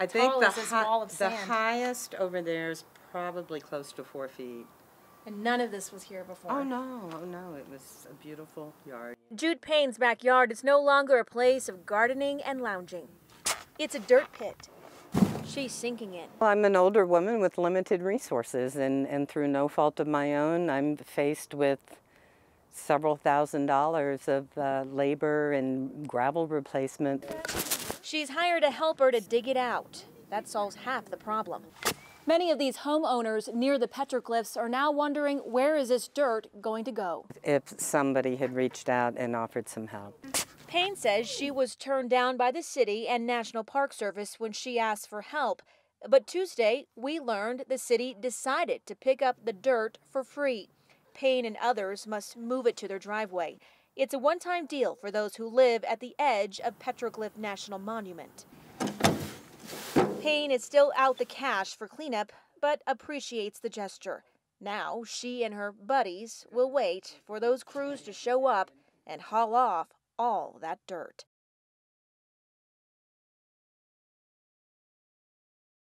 I think tall the is this hi- wall of the sand? highest over there is probably close to four feet. And none of this was here before. Oh no, oh no, it was a beautiful yard. Jude Payne's backyard is no longer a place of gardening and lounging. It's a dirt pit. She's sinking in. Well, I'm an older woman with limited resources, and, and through no fault of my own, I'm faced with several thousand dollars of uh, labor and gravel replacement. She's hired a helper to dig it out. That solves half the problem. Many of these homeowners near the petroglyphs are now wondering where is this dirt going to go? If somebody had reached out and offered some help. Payne says she was turned down by the city and National Park Service when she asked for help. But Tuesday, we learned the city decided to pick up the dirt for free. Payne and others must move it to their driveway. It's a one time deal for those who live at the edge of Petroglyph National Monument. Payne is still out the cash for cleanup, but appreciates the gesture. Now she and her buddies will wait for those crews to show up and haul off all that dirt.